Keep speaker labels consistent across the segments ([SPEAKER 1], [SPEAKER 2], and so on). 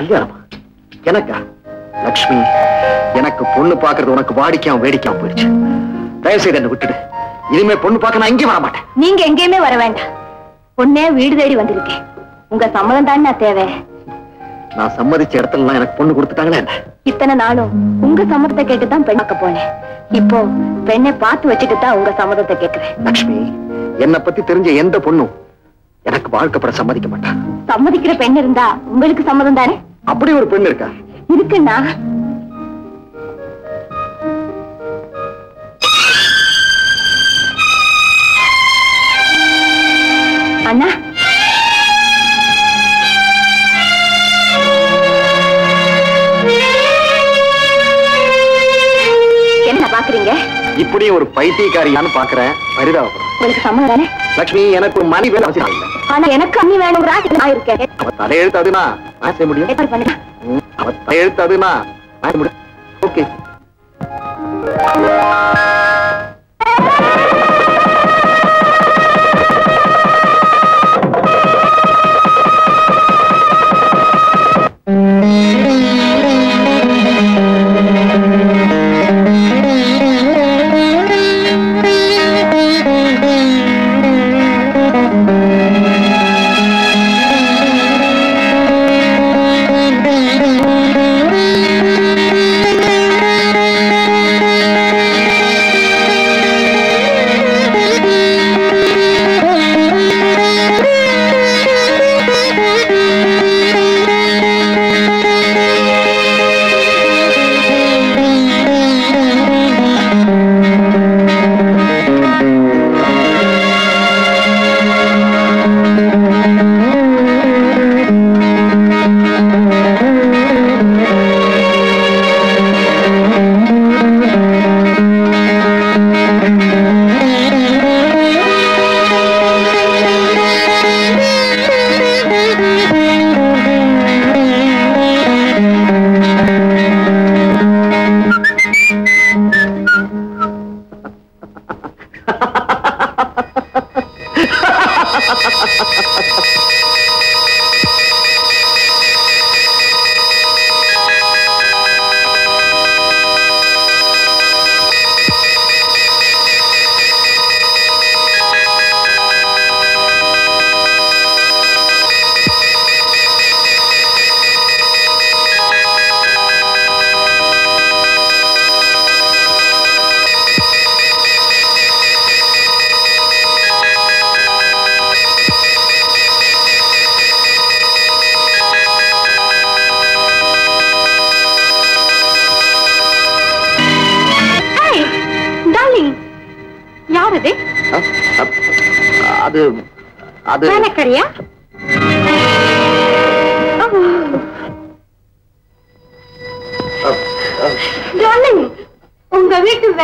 [SPEAKER 1] கல்யாணமா? எனக்கா? லக்ஷ்மி எனக்கு பொண்ணு பாக்குறது உனக்கு வாடிக்காம வேடிக்காம போயிடுச்சு. தயவு செய்து என்ன விட்டுடு. இனிமே பொண்ணு பார்க்க நான் இங்கே வர மாட்டேன்
[SPEAKER 2] நீங்க எங்கேயுமே வர வேண்டாம். பொண்ணே வீடு தேடி வந்திருக்கேன் உங்க சம்மதம் தானே தேவை.
[SPEAKER 1] நான் சம்மதிச்ச இடத்துல எனக்கு பொண்ணு கொடுத்துட்டாங்களே
[SPEAKER 2] இத்தனை நாளும் உங்க சம்மதத்தை கேட்டு தான் பெண் பார்க்க போனேன். இப்போ பெண்ணை பார்த்து வச்சுட்டு தான் உங்க சம்மதத்தை கேட்கிறேன்
[SPEAKER 1] லக்ஷ்மி என்னை பத்தி தெரிஞ்ச எந்த பொண்ணும் எனக்கு வாழ்க்கப்பட சம்மதிக்க மாட்டா.
[SPEAKER 2] சம்மதிக்கிற பெண் இருந்தா உங்களுக்கு சம்மதம் தானே?
[SPEAKER 1] அப்படி ஒரு பெண் இருக்கா?
[SPEAKER 2] இருக்குண்ணா. அண்ணா. என்ன பாக்குறீங்க?
[SPEAKER 1] இப்படியும் ஒரு பைத்தியக்காரியான்னு பாக்குறேன். பரிதாபப்படுறேன்
[SPEAKER 2] உங்களுக்கு சம்மதம் தானே?
[SPEAKER 1] லக்ஷ்மி எனக்கு ஒரு மணி வேலை அவசியம் இல்லை.
[SPEAKER 2] ஆனா எனக்கு அண்ணி வேணுங்கிற நான் இருக்கேன்.
[SPEAKER 1] அவ தலையெழுத்து அதுனா? நான் செய்ய முடியும்?
[SPEAKER 2] ஏற்பாடு பண்ணுங்க
[SPEAKER 1] ம், அவ தலையெழுத்து அதுனா? நான் முடியும்? ஓகே.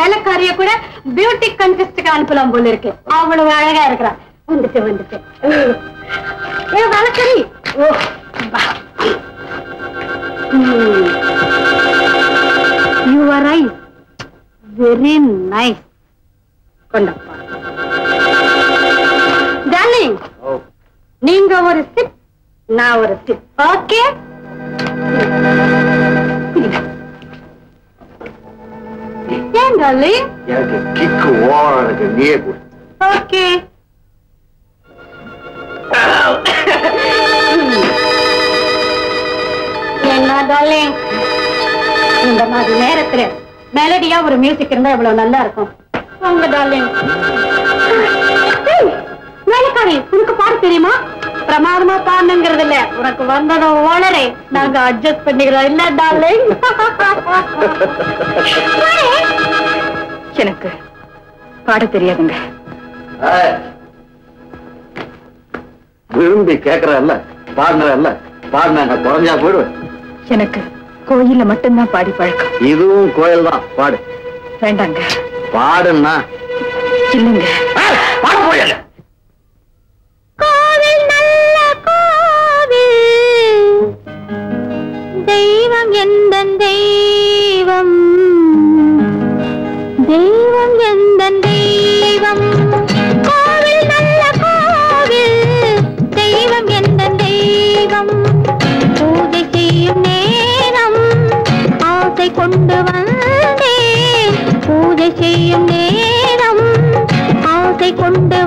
[SPEAKER 2] வேலைக்காரிய கூட பியூட்டி கண்டெஸ்டுக்கு அனுப்பலாம் போல இருக்கு. அவ்வளவு அழகா இருக்கிறா வந்துட்டு வந்துட்டு. ஏ வேலைக்காரி ஓ you are I very nice கொண்டப்பா. Darling நீங்க ஒரு சிப் நான் ஒரு சிப் ஓகே ஏன் டார்லிங்
[SPEAKER 1] எனக்கு கிக்கு ஓவரா இருக்கு நீயே கொடு.
[SPEAKER 2] ஓகே என்ன டார்லிங் இந்த மாதிரி நேரத்துல மெலடியா ஒரு மியூசிக் இருந்தா இவ்வளவு நல்லா இருக்கும். டார்லிங் வேலைக்காரி உனக்கு பாட தெரியுமா? பிரமாதமா பாடணுங்கிறது இல்ல உனக்கு வந்தத ஓனரே நாங்க அட்ஜஸ்ட் பண்ணிக்கிறோம். இல்ல டார்லிங் எனக்கு பாட தெரியாதுங்க.
[SPEAKER 1] விரும்பி கேக்குறல்ல பாடினல்ல பாடினாங்க குறைஞ்சா போயிடுவேன்
[SPEAKER 2] எனக்கு கோயில்ல மட்டும்தான் பாடி பழக்கம்.
[SPEAKER 1] இதுவும் கோயில் தான் பாடு.
[SPEAKER 2] வேண்டாங்க.
[SPEAKER 1] பாடுன்னா?
[SPEAKER 2] இல்லைங்க.
[SPEAKER 1] பாட போயல
[SPEAKER 2] கோவில் நல்ல கோவில். தெய்வம் எந்த தெய்வம்? செய்யும்
[SPEAKER 3] நேரம் ஆசை கொண்டு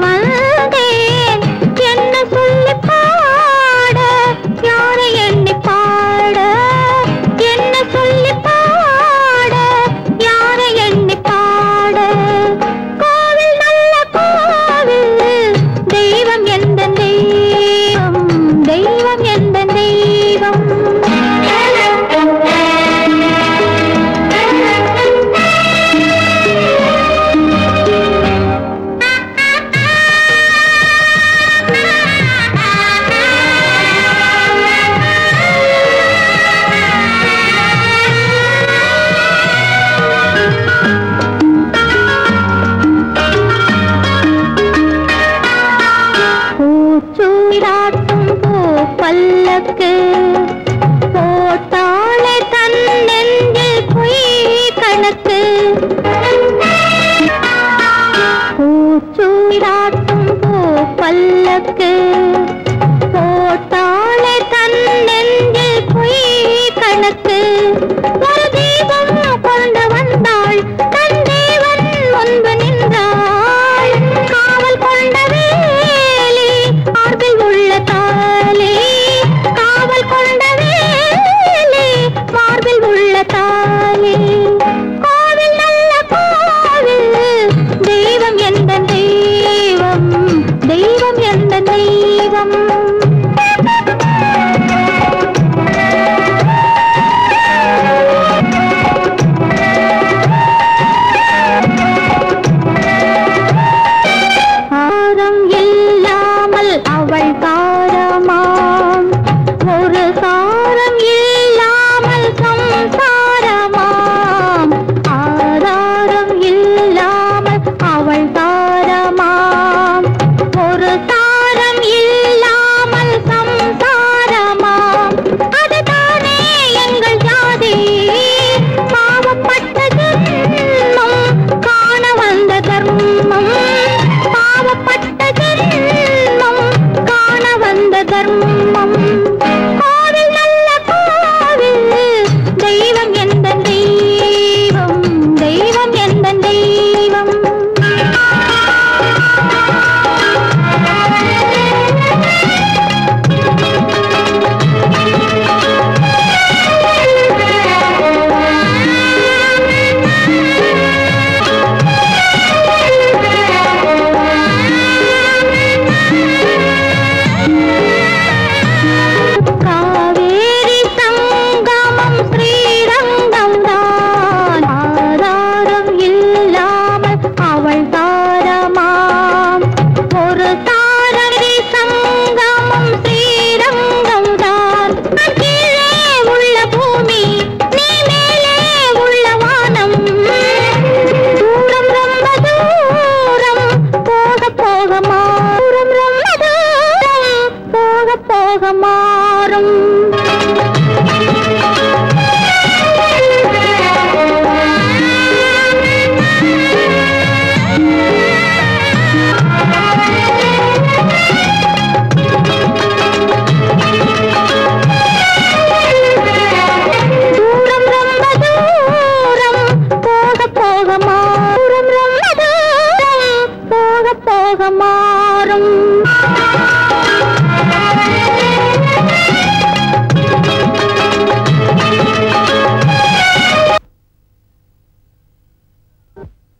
[SPEAKER 3] போக மாறும்.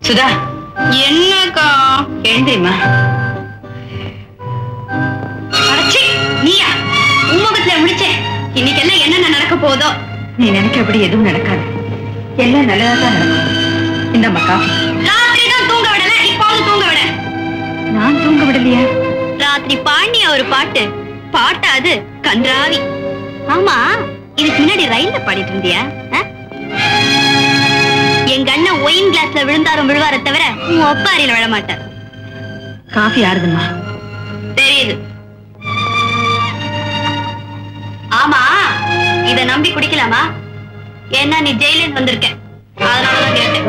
[SPEAKER 4] சுதா என்னக்கா? எழுந்திரிமா நீயா? உம்மகத்துல முடிச்சேன். இன்னைக்கெல்லாம் என்னென்ன நடக்க போதோ. நீ நினைக்க நினைக்கிறபடி எதுவும் நடக்காது. எல்லாம் நல்லதா தான் நடக்கும். இந்த காஃபி நான் தூங்க விடலையா ராத்திரி பாண்டிய ஒரு பாட்டு. பாட்டா அது கன்றாவி. ஆமா இதுக்கு முன்னாடி ரயில்ல பாடிட்டு இருந்தியா? எங்க அண்ணன் ஒயின் கிளாஸ்ல விழுந்தாரும் விழுவார தவிர உன் ஒப்பாரியில விழமாட்டார். காஃபி ஆறுதுமா? தெரியுது. ஆமா இத நம்பி குடிக்கலாமா? ஏன்னா நீ ஜெயிலில் வந்திருக்க. அதனாலதான் கேட்டேன்.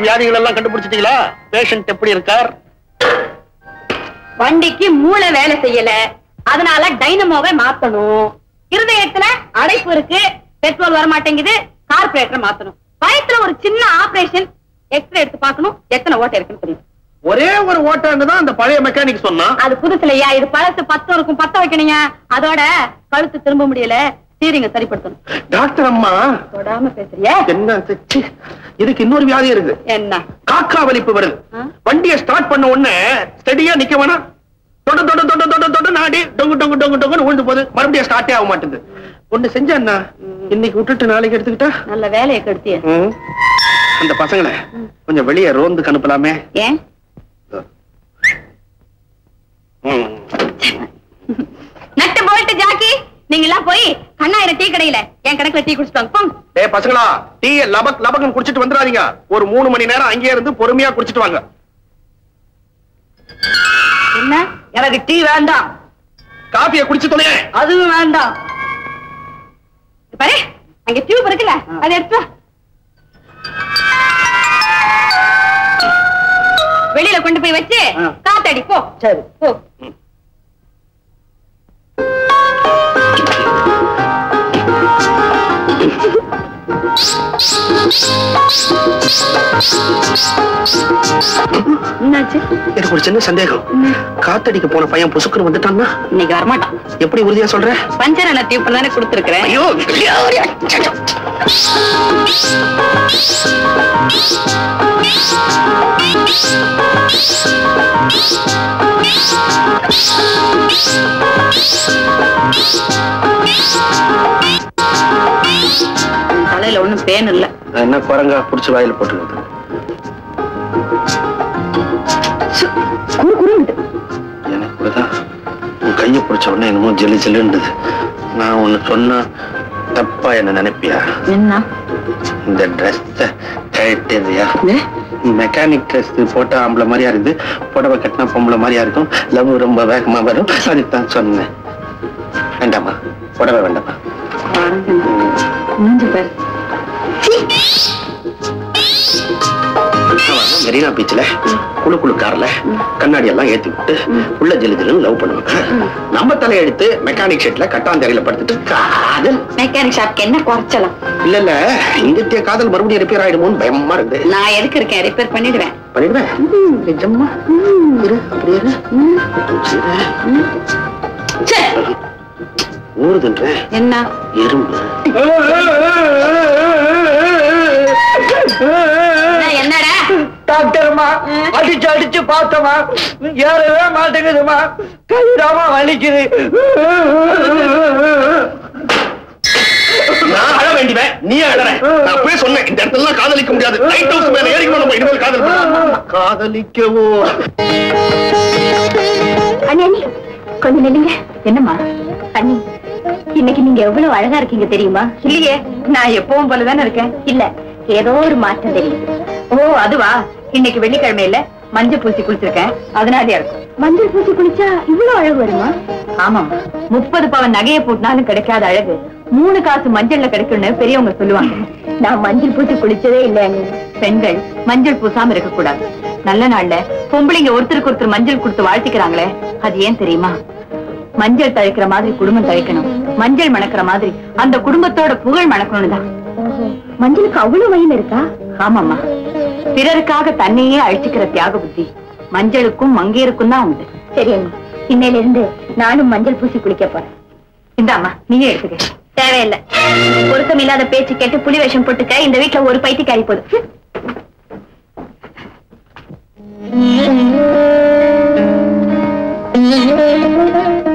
[SPEAKER 5] வியாதிகள் எல்லாம் கண்டுபிடிச்சிட்டீங்களா? பேஷண்ட் எப்படி இருக்கார்?
[SPEAKER 4] வண்டிக்கு மூளை வேலை செய்யல. அதனால டைனமோவை மாத்தணும். இருதயத்துல அடைப்பு இருக்கு. பெட்ரோல் வர மாட்டேங்குது கார்பரேட்டர் மாத்தணும். வயத்துல ஒரு சின்ன ஆபரேஷன் எக்ஸ்ரே எடுத்து பார்க்கணும். எத்தனை ஓட்டை இருக்குன்னு தெரியும்.
[SPEAKER 5] ஒரே ஒரு ஓட்டான்னு தான் அந்த பழைய மெக்கானிக் சொன்னான்.
[SPEAKER 4] அது புதுசுலையா? இது பழசு பத்து இருக்கும் பத்த வைக்கணுங்க. அதோட கழுத்து திரும்ப முடியல. ஸ்டீரிங்க சரிப்படுத்தணும்.
[SPEAKER 5] டாக்டர் அம்மா.
[SPEAKER 4] தொடாம பேசுறியா?
[SPEAKER 5] என்ன இதுக்கு இன்னொரு வியாதி இருக்கு.
[SPEAKER 4] என்ன?
[SPEAKER 5] காக்கா வலிப்பு வருது? வண்டியை ஸ்டார்ட் பண்ண உடனே ஸ்டெடியா நிக்க வேணாம். தொட தொட தொட தொட தொட நாடி டொங்கு டொங்கு டொங்கு டொங்குன்னு விழுந்து போகுது. மறுபடியும் ஸ்டார்ட்டே ஆக மாட்டேங்குது ஒண்ணு செஞ்சா என்ன? இன்னைக்கு விட்டுட்டு நாளைக்கு எடுத்துக்கிட்டா?
[SPEAKER 4] நல்ல வேலையை கெடுத்திய.
[SPEAKER 5] அந்த பசங்களை கொஞ்சம் வெளியே ரோந்துக்கு அனுப்பலாமே.
[SPEAKER 4] ஏன். நட்டு போல்ட்டு ஜாக்கி. நீங்க எல்லாம் போய் கண்ணாயிரம் டீ கடையில என் கணக்குல டீ குடிச்சிட்டு
[SPEAKER 5] டேய் பசங்களா டீ லபக் லபக்னு குடிச்சிட்டு வந்துடாதீங்க. ஒரு மூணு மணி நேரம் அங்கேயே இருந்து பொறுமையா குடிச்சிட்டு வாங்க.
[SPEAKER 4] என்ன? எனக்கு டீ வேண்டாம்.
[SPEAKER 5] காபியை குடிச்சு தொலைய
[SPEAKER 4] அதுவும் வேண்டாம். பாரு அங்க டியூப் இருக்குல்ல அதை எடுத்து. வெளியில கொண்டு போய் வச்சு காத்தடி போ. சரி. போ.
[SPEAKER 5] எனக்கு ஒரு சின்ன சந்தேகம். காத்தடிக்க போன பையன் புசுக்குன்னு வந்துட்டான்னா?
[SPEAKER 4] இன்னைக்கு வரமாட்டான்.
[SPEAKER 5] எப்படி உறுதியா சொல்ற?
[SPEAKER 4] பஞ்சரன டியூப் தானே கொடுத்துருக்கிறேன். தலையில ஒண்ணும் பேன் இல்ல.
[SPEAKER 5] என்ன குரங்கா புடிச்சு வாயில போட்டுக்கிறது? எனக்கு உன் கையை பிடிச்ச உடனே என்னமோ ஜெல்லி ஜெல்லுன்றது நான் ஒண்ணு சொன்னா தப்பா என்ன நினைப்பியா?
[SPEAKER 4] என்ன?
[SPEAKER 5] இந்த ட்ரெஸ் கழட்டியதையா மெக்கானிக் ட்ரெஸ் போட்ட ஆம்பளை மாதிரியா இருக்குது. புடவை கட்டினா பொம்பளை மாதிரியா இருக்கும். லவ் ரொம்ப வேகமா வரும். அதுதான் சொன்னேன். வேண்டாமா புடவை வேண்டாமா மெரினா பீச்ல குழு குழு கார்ல கண்ணாடி எல்லாம் ஏத்தி விட்டு உள்ள ஜெலு ஜெலுன்னு லவ் பண்ணுவாங்க நம்ம தலையெடுத்து மெக்கானிக் ஷெட்ல கட்டாந்தரையில படுத்துட்டு காதல்
[SPEAKER 4] மெக்கானிக் ஷாப்க்கு என்ன குறைச்சலாம்
[SPEAKER 5] இல்ல இல்ல இங்கத்திய காதல் மறுபடியும் ரிப்பேர் ஆயிடுமோன்னு பயமா இருக்குது
[SPEAKER 4] நான் எதுக்கு இருக்கேன் ரிப்பேர் பண்ணிடுவேன்
[SPEAKER 5] பண்ணிடுவேன் நிஜமா இரு அப்படியே ஊறுதுன்ற
[SPEAKER 4] என்ன
[SPEAKER 5] எறும்பு
[SPEAKER 6] டாக்டர்மா அடிச்சு அடிச்சு பார்த்தமா ஏறவே மாட்டேங்குதுமா கைதாமா வலிக்குது.
[SPEAKER 5] நான் அழ வேண்டியவன் நீ அழற. நான் போய் சொன்னேன் இந்த இடத்துல காதலிக்க முடியாது. லைட் ஹவுஸ் மேல ஏறிக்கணும் நம்ம இனிமேல் காதல் பண்ணலாம். காதலிக்கவோ?
[SPEAKER 7] அண்ணி அண்ணி கொஞ்சம் நில்லுங்க. என்னம்மா? அண்ணி இன்னைக்கு நீங்க எவ்வளவு அழகா இருக்கீங்க தெரியுமா?
[SPEAKER 4] இல்லையே நான் எப்பவும் போலதானே இருக்கேன்.
[SPEAKER 7] இல்ல ஏதோ ஒரு மாற்றம் தெரியுது.
[SPEAKER 4] ஓ அதுவா? இன்னைக்கு வெள்ளிக்கிழமை இல்ல மஞ்சள் பூசி குளிச்சிருக்கேன். அதனாலயா இருக்கும்.
[SPEAKER 7] மஞ்சள் பூசி குளிச்சா இவ்வளவு அழகு வருமா?
[SPEAKER 4] ஆமா முப்பது பவன் நகையை போட்டாலும் கிடைக்காத அழகு. மூணு காசு மஞ்சள்ல கிடைக்கும்னு பெரியவங்க சொல்லுவாங்க.
[SPEAKER 7] நான் மஞ்சள் பூசி குளிச்சதே இல்ல
[SPEAKER 4] பெண்கள் மஞ்சள் பூசாம இருக்க கூடாது நல்ல நாள்ல பொம்பளைங்க ஒருத்தருக்கு ஒருத்தர் மஞ்சள் கொடுத்து வாழ்த்திக்கிறாங்களே அது ஏன் தெரியுமா? மஞ்சள் தழைக்கிற மாதிரி குடும்பம் தழைக்கணும். மஞ்சள் மணக்கிற மாதிரி அந்த குடும்பத்தோட புகழ் மணக்கணும்னு தான்.
[SPEAKER 7] மஞ்சளுக்கு அவ்வளவு மயம் இருக்கா?
[SPEAKER 4] ஆமாம்மா. பிறருக்காக தன்னையே அழிச்சுக்கிற தியாக புத்தி மஞ்சளுக்கும் மங்கையருக்கும் தான் உண்டு.
[SPEAKER 7] சரி அண்ணி இன்னையில இருந்து நானும் மஞ்சள் பூசி குளிக்க போறேன்.
[SPEAKER 4] இந்தாம்மா நீயே எடுத்துக்க.
[SPEAKER 7] தேவையில்லை. பொருத்தம் இல்லாத பேச்சு கேட்டு புலி வேஷம் போட்டுக்க. இந்த வீட்டுல ஒரு பைத்தியக்காரி போதும்.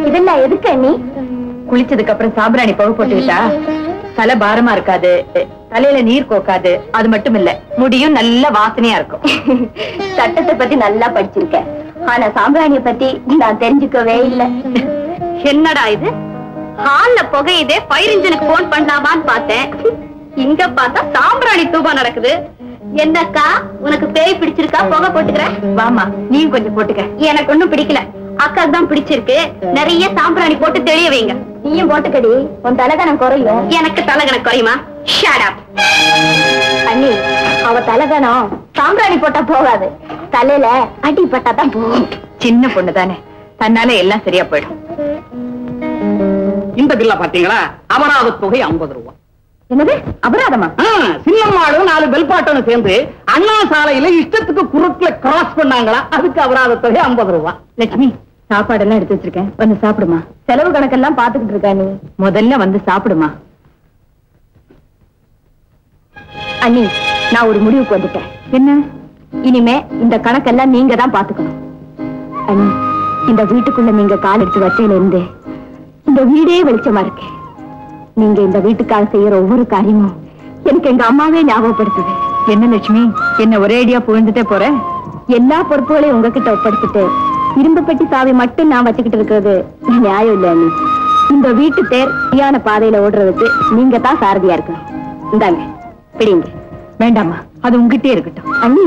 [SPEAKER 7] இதெல்லாம் எதுக்கு அண்ணி?
[SPEAKER 4] குளிச்சதுக்கு அப்புறம் சாம்பிராணி புகை போட்டுக்கிட்டா? தலை பாரமா இருக்காது. தலையில நீர் கோக்காது அது மட்டும் இல்ல முடியும் நல்ல வாசனையா இருக்கும்.
[SPEAKER 7] சட்டத்தை பத்தி நல்லா படிச்சிருக்கேன் ஆனா சாம்பிராணிய பத்தி நான் தெரிஞ்சுக்கவே இல்ல.
[SPEAKER 4] என்னடா இது?
[SPEAKER 7] ஹால்ல புகையுதே ஃபயர் இன்ஜினுக்கு போன் பண்ணலாமான்னு பார்த்தேன். இங்க பார்த்தா சாம்பிராணி தூபம் நடக்குது. என்னக்கா உனக்கு பேய் பிடிச்சிருக்கா? புகை போட்டுக்கிற?
[SPEAKER 4] வாமா நீயும் கொஞ்சம் போட்டுக்க.
[SPEAKER 7] எனக்கு ஒண்ணும் பிடிக்கல. அக்காக்கு தான் பிடிச்சிருக்கு. நிறைய சாம்பிராணி போட்டு தெளிய வைங்க. நீயும் போட்டுக்கடி. உன் தலகணம் குறையும். எனக்கு தலகணம் குறையுமா? அண்ணி அவ தலைகணம் சாம்பிராணி போட்டா போகாது. தலையில அடி பட்டா தான் போகும்.
[SPEAKER 4] சின்ன பொண்ணு தானே. தன்னால எல்லாம் சரியா போயிடும்.
[SPEAKER 8] இந்த பில்ல பாத்தீங்களா அபராத தொகை ஐம்பது ரூபாய்
[SPEAKER 7] என்னது? அபராதமா?
[SPEAKER 8] சின்னம்மாளும் நாலு பெல்பாட்டனும் சேர்ந்து அண்ணா சாலையில இஷ்டத்துக்கு குறுக்குல கிராஸ் பண்ணாங்களா? அதுக்கு அபராத தொகை ஐம்பது ரூபாய்
[SPEAKER 4] லட்சுமி சாப்பாடெல்லாம் எடுத்து வச்சிருக்கேன். வந்து சாப்பிடுமா.
[SPEAKER 7] செலவு கணக்கெல்லாம் பாத்துக்கிட்டு இருக்கா நீ?
[SPEAKER 4] முதல்ல வந்து சாப்பிடுமா.
[SPEAKER 7] அண்ணி நான் ஒரு முடிவுக்கு வந்துட்டேன்.
[SPEAKER 4] என்ன?
[SPEAKER 7] இனிமே இந்த கணக்கெல்லாம் நீங்க தான் பாத்துக்கணும் அண்ணி இந்த வீட்டுக்குள்ள நீங்க கால் எடுத்து வச்சையில இருந்து இந்த வீடே வெளிச்சமா இருக்கு. நீங்க இந்த வீட்டுக்காக செய்யற ஒவ்வொரு காரியமும் எனக்கு எங்க அம்மாவே ஞாபகப்படுத்துது.
[SPEAKER 4] என்ன லட்சுமி? என்ன ஒரே ஐடியா புகழ்ந்துட்டே போற?
[SPEAKER 7] எல்லா பொறுப்புகளையும் உங்ககிட்ட ஒப்படைச்சிட்டு இரும்பு பெட்டி சாவி மட்டும் நான் வச்சுக்கிட்டு இருக்கிறது. நியாயம் இல்ல அண்ணி. இந்த வீட்டு தேர் சரியான பாதையில ஓடுறதுக்கு நீங்க தான் சாரதியா இருக்கணும். இந்தாங்க பிடிங்க.
[SPEAKER 4] வேண்டாமா அது உங்ககிட்டே இருக்கட்டும்.
[SPEAKER 7] அண்ணி.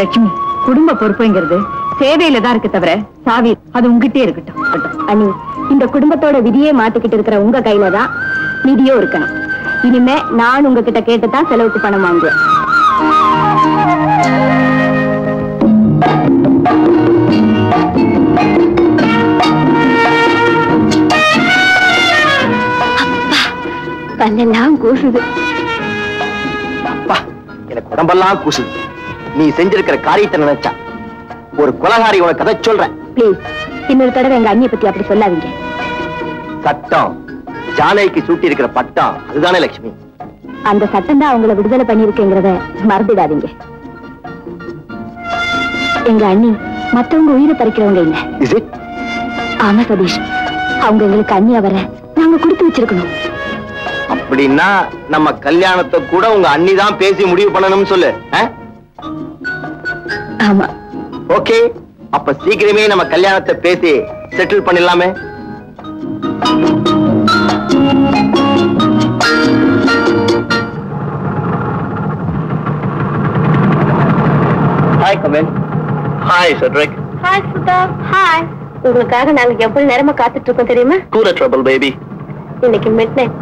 [SPEAKER 4] லட்சுமி குடும்ப பொறுப்புங்கிறது சேவையில தான் இருக்கு தவிர சாவி அது உங்ககிட்டே இருக்கட்டும்.
[SPEAKER 7] அண்ணி இந்த குடும்பத்தோட விதியே மாத்திக்கிட்டு இருக்கிற உங்க கையில தான் நிதியும் இருக்கணும். இனிமே நான் உங்ககிட்ட கேட்டு தான் செலவுக்கு பணம் வாங்குவேன். கூசுது.
[SPEAKER 9] அப்பா எனக்கு உடம்பெல்லாம் கூசுது. நீ செஞ்சிருக்கிற காரியத்தை நினைச்சா. ஒரு கொலகாரி உனக்கு கதை சொல்றேன்.
[SPEAKER 7] ப்ளீஸ் இன்னொரு தடவை எங்க அண்ணியை பத்தி அப்படி சொல்லாதீங்க.
[SPEAKER 9] சட்டம் ஜானகிக்கு சூட்டி இருக்கிற பட்டம் அதுதானே லட்சுமி.
[SPEAKER 7] அந்த சட்டம் தான் அவங்கள விடுதலை பண்ணிருக்கேங்கிறத மறந்துடாதீங்க. எங்க அண்ணி மத்தவங்க உயிரை பறிக்கிறவங்க இல்ல. ஆமா சதீஷ் அவங்க எங்களுக்கு அண்ணி அவர நாங்க கொடுத்து வச்சிருக்கணும்.
[SPEAKER 9] அப்படின்னா நம்ம கல்யாணத்தை கூட உங்க அண்ணி தான் பேசி முடிவு பண்ணணும்னு சொல்லு
[SPEAKER 7] ஆமா.
[SPEAKER 9] ஓகே. அப்ப சீக்கிரமே நம்ம கல்யாணத்தை பேசி settle பண்ணிடலாமே. Hi comment hi Cedric
[SPEAKER 7] hi Sudha hi உங்களுக்காக நாங்க எவ்வளவு நேரமா காத்துட்டு இருக்கோம் தெரியுமா?
[SPEAKER 9] கூல ட்ரபிள் பேபி
[SPEAKER 7] இன்னைக்கு மிட் நைட்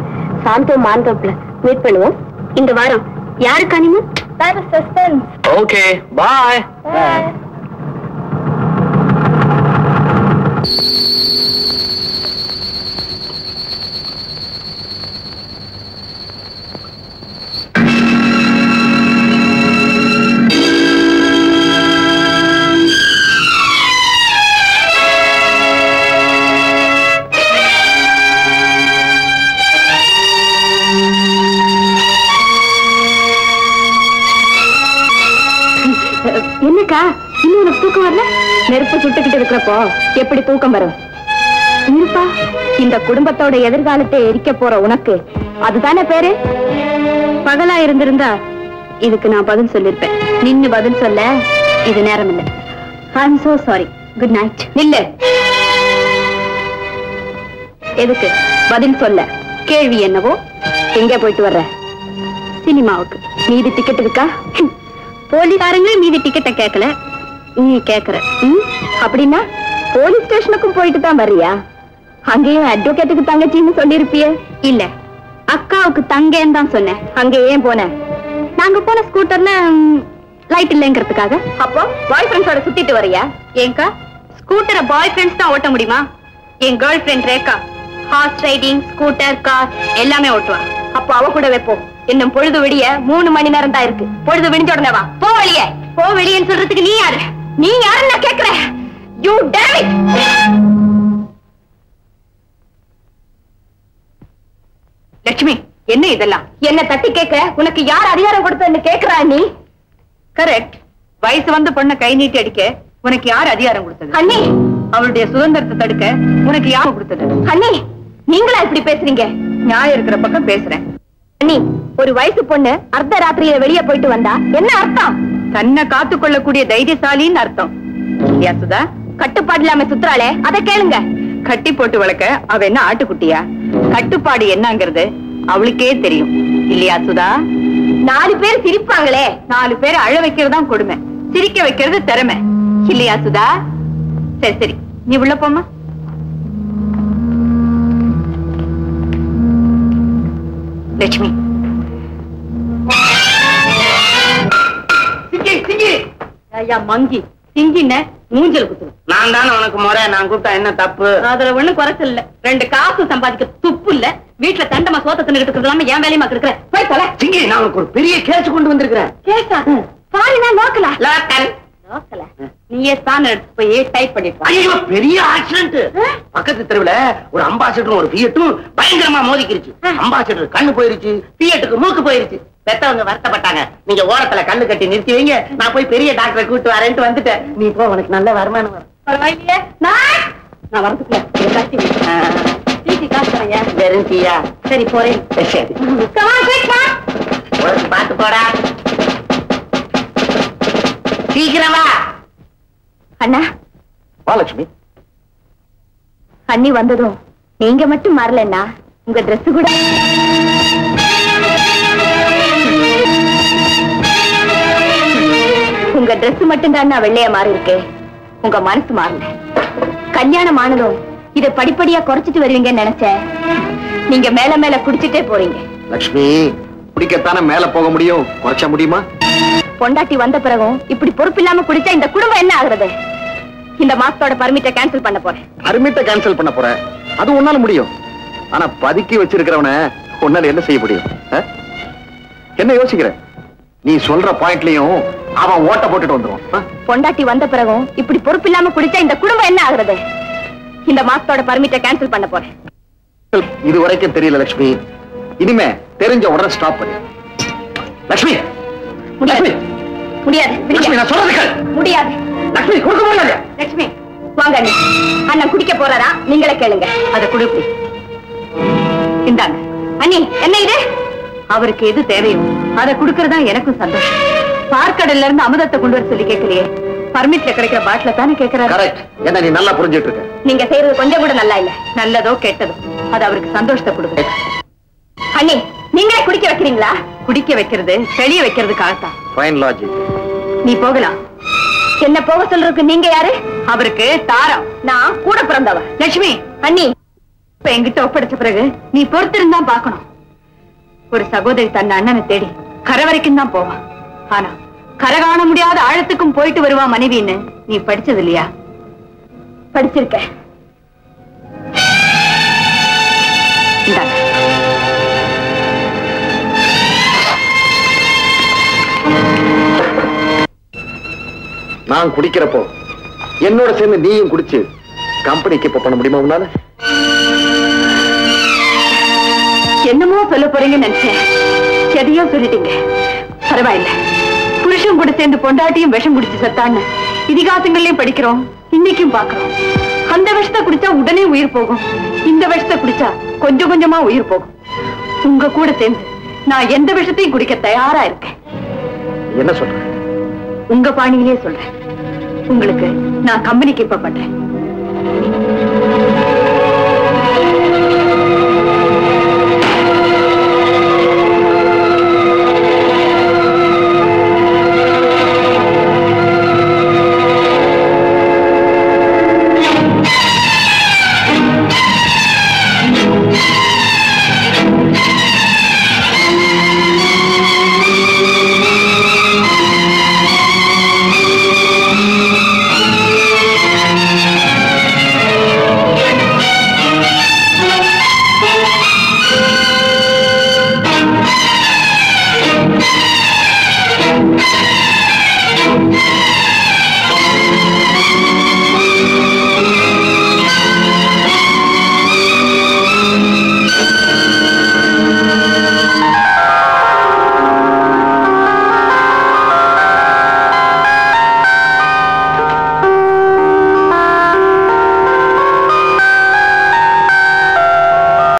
[SPEAKER 7] சாந்தோ மாந்தோப்ல மீட் பண்ணுவோம். இந்த வாரம் யாருக்கு அனிமு வேற சஸ்பென்ஸ்
[SPEAKER 9] ஓகே பாய்
[SPEAKER 7] என்னக்கா இன்னும் உனக்கு தூக்கம் வரல? நெருப்பு சுட்டுக்கிட்டு இருக்கிறப்போ எப்படி தூக்கம் வரும்? இருப்பா இந்த குடும்பத்தோட எதிர்காலத்தை எரிக்க போற உனக்கு. அதுதானே பேரு? பகலா இருந்திருந்தா இதுக்கு நான் பதில் சொல்லிருப்பேன். நின்னு பதில் சொல்ல இது நேரம் இல்லை I so sorry good night இல்ல எதுக்கு? பதில் சொல்ல. கேள்வி என்னவோ? எங்க போயிட்டு வர்ற? சினிமாவுக்கு. மீதி டிக்கெட் இருக்கா? போலீஸ்காரங்களே மீதி டிக்கெட்டை கேட்கல நீ கேக்குற. அப்படின்னா போலீஸ் ஸ்டேஷனுக்கும் போயிட்டு தான் வர்றியா? அங்கேயும் அட்வொகேட்டுக்கு தங்கச்சின்னு சொல்லிருப்பியே. இல்ல அக்காவுக்கு தங்கன்னு தான் சொன்னேன். அங்க ஏன் போன? நாங்க போன ஸ்கூட்டர்ல லைட் இல்லைங்கிறதுக்காக. அப்போ பாய் ஃப்ரெண்ட்ஸோட சுத்திட்டு வரியா ஏங்கா ஸ்கூட்டரை பாய் ஃப்ரெண்ட்ஸ் தான் ஓட்ட முடியுமா? என் girlfriend Rekha. Horse riding scooter car எல்லாமே ஓட்டுவா. அப்போ அவ கூட வைப்போம் இன்னும் பொழுது விடிய மூணு மணி நேரம் தான் இருக்கு. பொழுது விடிஞ்ச உடனே வா. போ வெளியே. போ வெளியேன்னு சொல்றதுக்கு நீ யாரு? நீ யாருன்னு நான் கேக்குறேன் யூ டேமிட்
[SPEAKER 4] லட்சுமி என்ன இதெல்லாம்?
[SPEAKER 7] என்ன தட்டி கேட்க உனக்கு யார் அதிகாரம் கொடுத்தன்னு கேக்குறா நீ?
[SPEAKER 4] கரெக்ட் வயசு வந்த பொண்ண கை நீட்டி அடிக்க உனக்கு யார் அதிகாரம் கொடுத்தது?
[SPEAKER 7] அண்ணி!
[SPEAKER 4] அவளுடைய சுதந்திரத்தை தடுக்க உனக்கு யார் கொடுத்தது?
[SPEAKER 7] அண்ணி நீங்களா இப்படி பேசுறீங்க?
[SPEAKER 4] நியாயம் இருக்கிற பக்கம் பேசுறேன்.
[SPEAKER 7] அண்ணி ஒரு வயசு பொண்ணு அர்த்த ராத்திரியில வெளியே போயிட்டு வந்தா என்ன அர்த்தம்?
[SPEAKER 4] தன்னை காத்துக் கொள்ளக்கூடிய தைரியசாலின்னு அர்த்தம். இல்லையா சுதா?
[SPEAKER 7] கட்டுப்பாடு இல்லாம சுத்துறாளே அதை கேளுங்க.
[SPEAKER 4] கட்டி போட்டு வளர்க்க அவ என்ன ஆட்டுக்குட்டியா? கட்டுப்பாடு என்னங்கிறது அவளுக்கே தெரியும். இல்லையா சுதா?
[SPEAKER 7] நாலு பேர் சிரிப்பாங்களே.
[SPEAKER 4] நாலு பேரை அழ வைக்கிறது தான் கொடுமை. சிரிக்க வைக்கிறது திறமை. இல்லையா சுதா? சரி சரி. நீ உள்ள போமா லட்சுமி. ஐயா மங்கி. சிங்கின மூஞ்சல் குத்துவேன்
[SPEAKER 10] நான் தானே உனக்கு முறை நான் கூப்பிட்டா என்ன தப்பு?
[SPEAKER 4] அதுல ஒண்ணும் குறைச்சல் இல்ல. ரெண்டு காசு சம்பாதிக்க துப்பு இல்ல. வீட்டுல தண்டமா சோத்த தின்னு இருக்கிறது என் வேலையமா இருக்கிற போய் தொலை.
[SPEAKER 10] சிங்கி நான் உனக்கு ஒரு பெரிய கேஸ் கொண்டு வந்திருக்கிறேன்.
[SPEAKER 4] கேசா பாருங்க நோக்கலா?
[SPEAKER 10] லோக்கல்
[SPEAKER 4] நீயே தான் எடுத்து போய் டைப் பண்ணிட்டு.
[SPEAKER 10] ஐயோ பெரிய ஆக்சிடென்ட் பக்கத்து தெருவுல ஒரு அம்பாசிடரும் ஒரு பியட்டும் பயங்கரமா மோதிக்கிருச்சு. அம்பாசிடர் கண்ணு போயிருச்சு பியட்டுக்கு மூக்கு போயிருச்சு. பெத்தவங்க வருத்தப்பட்டாங்க. நீங்க ஓரத்துல கண்ணு கட்டி நிறுத்தி வைங்க. நான் போய் பெரிய டாக்டரை கூட்டு வரேன்ட்டு வந்துட்டேன். நீ போ உனக்கு நல்ல வருமானம் வரும்.
[SPEAKER 4] பரவாயில்லையே. நான்? நான் வரதுக்குள்ள
[SPEAKER 10] வெறும் டீயா?
[SPEAKER 4] சரி போறேன்.
[SPEAKER 10] பார்த்து போடா. சீக்கிரம். வா
[SPEAKER 7] அண்ணா
[SPEAKER 1] மகாலட்சுமி
[SPEAKER 7] அண்ணி வந்ததும் நீங்க மட்டும் மாறலன்னா உங்க Dress கூட. உங்க Dress மட்டும் தான் வெள்ளைய மாறி இருக்கு உங்க மனசு மாறல. கல்யாணம் ஆனதும் இத படிப்படியா குறைச்சிட்டு வருவீங்கன்னு நினைச்சேன். நீங்க மேல மேல குடிச்சிட்டே போறீங்க.
[SPEAKER 1] லட்சுமி குடிக்கத்தானே மேல போக முடியும்? குறைச்ச முடியுமா?
[SPEAKER 7] பொண்டாட்டி வந்த பிறகும் இப்படி பொறுப்பு இல்லாம குடிச்சா இந்த குடும்பம் என்ன ஆகுறது? இந்த மாசத்தோட பர்மிட்ட கேன்சல் பண்ண போறேன்.
[SPEAKER 1] பர்மிட்ட கேன்சல் பண்ண போற அது உன்னால முடியும். ஆனா பதுக்கி வச்சிருக்கிறவன உன்னால என்ன செய்ய முடியும்? என்ன யோசிக்கிற? நீ சொல்ற பாயிண்ட்லயும் அவன் ஓட்ட போட்டுட்டு வந்துருவான்?
[SPEAKER 7] பொண்டாட்டி வந்த பிறகும் இப்படி பொறுப்பு இல்லாம குடிச்சா இந்த குடும்பம் என்ன ஆகுறது? இந்த மாசத்தோட பர்மிட்ட கேன்சல் பண்ண போறேன்.
[SPEAKER 1] இது வரைக்கும் தெரியல லட்சுமி. இனிமே தெரிஞ்ச உடனே ஸ்டாப் பண்ணு. லட்சுமி!
[SPEAKER 7] முடியாது.
[SPEAKER 1] லட்சுமி
[SPEAKER 7] முடியாது.
[SPEAKER 1] லட்சுமி நான் சொல்றது கேளு.
[SPEAKER 7] முடியாது.
[SPEAKER 1] லட்சுமி கொடுக்க முடியாது.
[SPEAKER 7] லட்சுமி வாங்க அண்ணி. அண்ணன் குடிக்க போறாரா? நீங்களே கேளுங்க.
[SPEAKER 4] அதை குடுப்பி இந்தாங்க.
[SPEAKER 7] அண்ணி என்ன இது?
[SPEAKER 4] அவருக்கு எது தேவையோ அதை குடுக்கறதா எனக்கும் சந்தோஷம். பார்க்கடல்ல இருந்து அமுதத்தை கொண்டு வர சொல்லி கேட்கலையே. பர்மிட்ல கிடைக்கிற பாட்டில தானே கேட்கிறாரு?
[SPEAKER 1] கரெக்ட். என்ன நீ நல்லா புரிஞ்சிட்டு இருக்க?
[SPEAKER 7] நீங்க செய்யறது கொஞ்சம் கூட நல்லா இல்ல.
[SPEAKER 4] நல்லதோ கெட்டதோ. அது அவருக்கு சந்தோஷத்தை கொடுக்குது.
[SPEAKER 7] அண்ணி நீங்களே குடிக்க வைக்கிறீங்களா?
[SPEAKER 4] குடிக்க வைக்கிறது தெளிய வைக்கிறதுக்காகத்தான்
[SPEAKER 1] ஃபைன் லாஜிக்
[SPEAKER 4] நீ போகலாம்.
[SPEAKER 7] என்ன போக சொல்றதுக்கு நீங்க யாரு?
[SPEAKER 4] அவருக்கு தாரம்.
[SPEAKER 7] நான் கூட பிறந்தவ.
[SPEAKER 4] லட்சுமி
[SPEAKER 7] அண்ணி
[SPEAKER 4] இப்ப என்கிட்ட ஒப்படைச்ச பிறகு நீ பொறுத்திருந்தா பார்க்கணும். ஒரு சகோதரி தன் அண்ணனை தேடி கரை வரைக்கும் தான் போவா. ஆனா கரை காண முடியாத ஆழத்துக்கும் போயிட்டு வருவா மனைவின்னு நீ படிச்சது இல்லையா?
[SPEAKER 7] படிச்சிருக்கேன்.
[SPEAKER 1] நான் குடிக்கிறப்போ என்னோட சேர்ந்து நீயும் குடிச்சு கம்பெனிக்கு இப்ப பண்ண முடியுமா உன்னால?
[SPEAKER 4] என்னமோ சொல்ல போறீங்கன்னு நினைச்சேன். எதையோ சொல்லிட்டீங்க. பரவாயில்ல. புருஷன் கூட சேர்ந்து பொண்டாட்டியும் விஷம் குடிச்சு செத்தான்னு இதிகாசங்கள்லயும் படிக்கிறோம் இன்னைக்கும் பாக்குறோம் அந்த விஷத்தை குடிச்சா உடனே உயிர் போகும். இந்த விஷத்தை குடிச்சா கொஞ்சம் கொஞ்சமா உயிர் போகும். உங்க கூட சேர்ந்து நான் எந்த விஷத்தையும் குடிக்க தயாரா இருக்கேன்.
[SPEAKER 1] என்ன சொல்ற?
[SPEAKER 4] உங்க பாணியிலே சொல்றேன். உங்களுக்கு நான் கம்பெனிக்கு இப்ப பண்றேன்.